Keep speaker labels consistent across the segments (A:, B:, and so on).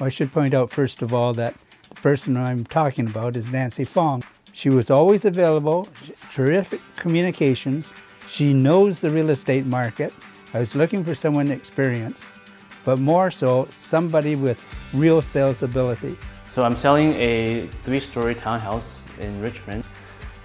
A: I should point out first of all that the person I'm talking about is Nancy Fong. She was always available, terrific communications. She knows the real estate market. I was looking for someone experienced, but more so, somebody with real sales ability.
B: So I'm selling a three-story townhouse in Richmond.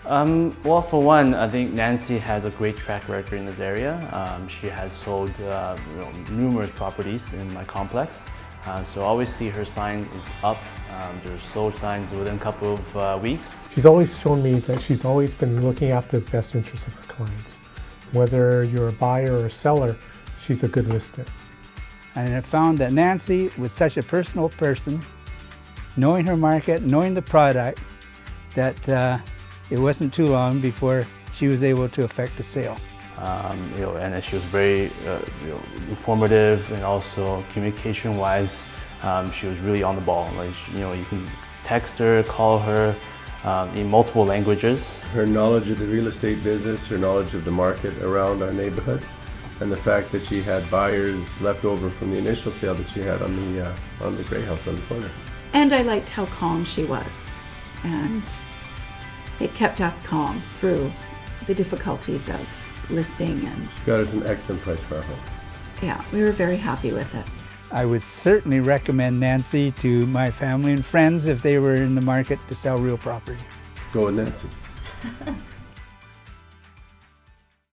B: Um, well, for one, I think Nancy has a great track record in this area. Um, she has sold uh, you know, numerous properties in my complex. Uh, so I always see her sign is up. Um, there's sold signs within a couple of uh, weeks.
C: She's always shown me that she's always been looking after the best interests of her clients. Whether you're a buyer or a seller, she's a good listener.
A: And I found that Nancy was such a personal person, knowing her market, knowing the product, that uh, it wasn't too long before she was able to effect a sale.
B: Um, you know, and she was very uh, you know, informative and also communication-wise, um, she was really on the ball. Like you know, you can text her, call her um, in multiple languages.
D: Her knowledge of the real estate business, her knowledge of the market around our neighborhood, and the fact that she had buyers left over from the initial sale that she had on the uh, on the gray house on the corner.
E: And I liked how calm she was, and it kept us calm through the difficulties of listing and
D: She got us an excellent price for our home.
E: yeah, we were very happy with it.
A: I would certainly recommend Nancy to my family and friends if they were in the market to sell real property.
D: Go with Nancy.